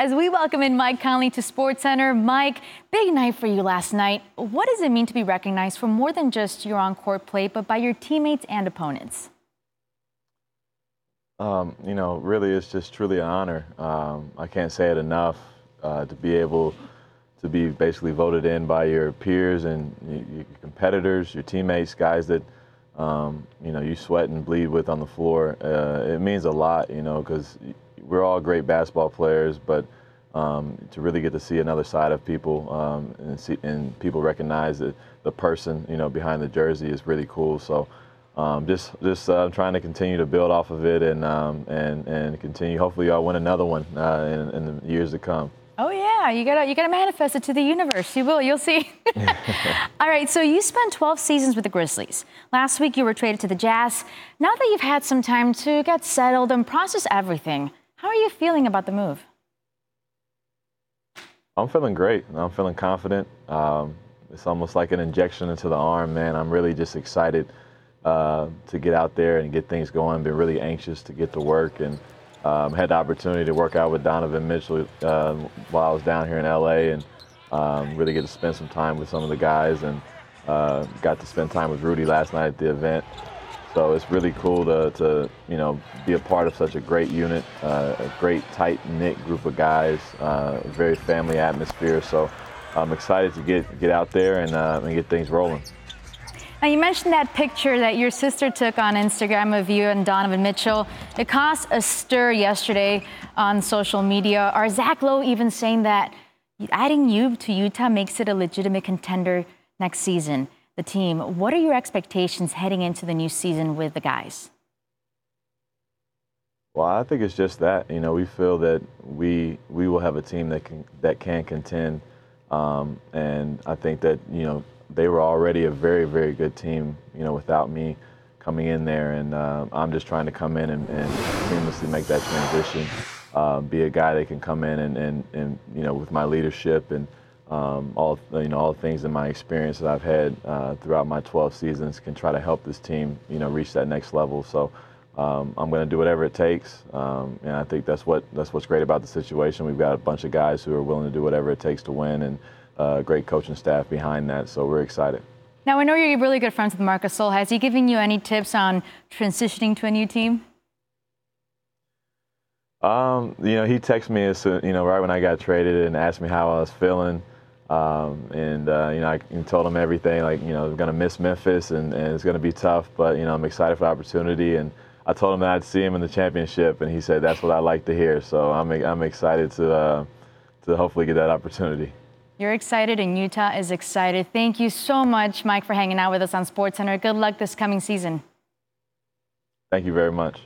As we welcome in Mike Conley to SportsCenter. Mike, big night for you last night. What does it mean to be recognized for more than just your on-court play, but by your teammates and opponents? Um, you know, really, it's just truly an honor. Um, I can't say it enough uh, to be able to be basically voted in by your peers and your competitors, your teammates, guys that um, you know you sweat and bleed with on the floor. Uh, it means a lot, you know, because we're all great basketball players, but um, to really get to see another side of people um, and, see, and people recognize that the person you know behind the jersey is really cool. So um, just just uh, trying to continue to build off of it and um, and and continue. Hopefully, I'll win another one uh, in, in, the years to come. Oh yeah, you gotta you gotta manifest it to the universe. You will. You'll see. All right. So you spent 12 seasons with the Grizzlies. Last week you were traded to the Jazz. Now that you've had some time to get settled and process everything, how are you feeling about the move? I'm feeling great. I'm feeling confident. Um, it's almost like an injection into the arm, man. I'm really just excited uh, to get out there and get things going. Been really anxious to get to work and um, had the opportunity to work out with Donovan Mitchell uh, while I was down here in LA and um, really get to spend some time with some of the guys and uh, got to spend time with Rudy last night at the event. So it's really cool to, to you know be a part of such a great unit, uh, a great tight knit group of guys, uh, very family atmosphere. So I'm excited to get get out there and, uh, and get things rolling. Now, you mentioned that picture that your sister took on Instagram of you and Donovan Mitchell. It caused a stir yesterday on social media. Are Zach Lowe even saying that adding you to Utah makes it a legitimate contender next season? The team. What are your expectations heading into the new season with the guys? Well, I think it's just that. You know, we feel that we we will have a team that can that can contend, um, and I think that you know they were already a very, very good team, you know, without me coming in there. And uh, I'm just trying to come in and, and seamlessly make that transition, uh, be a guy that can come in and, and, and you know, with my leadership and um, all, you know, all the things in my experience that I've had uh, throughout my 12 seasons can try to help this team, you know, reach that next level. So um, I'm going to do whatever it takes, um, and I think that's what that's what's great about the situation. We've got a bunch of guys who are willing to do whatever it takes to win, and uh, great coaching staff behind that. So we're excited. Now, I know you're really good friends with Marcus Gasol. Has he given you any tips on transitioning to a new team? Um, you know, he texted me, as you know, right when I got traded and asked me how I was feeling. Um, and, uh, you know, I told him everything, like, you know, I'm going to miss Memphis and, and it's going to be tough, but, you know, I'm excited for the opportunity. And I told him that I'd see him in the championship, and he said, that's what I like to hear. So I'm, I'm excited to, uh, to hopefully get that opportunity. You're excited and Utah is excited. Thank you so much, Mike, for hanging out with us on SportsCenter. Good luck this coming season. Thank you very much.